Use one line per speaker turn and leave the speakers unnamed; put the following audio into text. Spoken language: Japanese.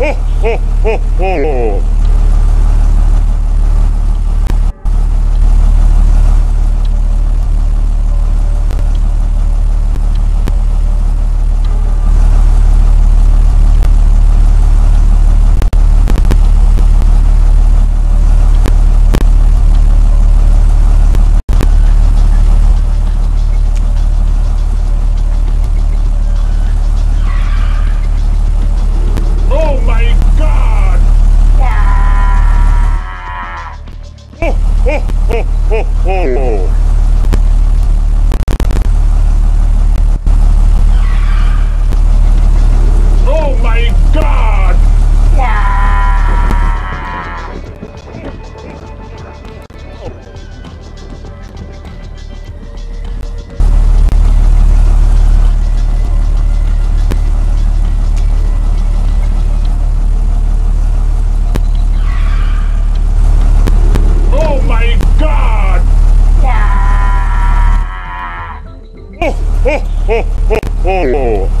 호호호호호 어, 어, 어, ほっほっほっほほっほっほっほ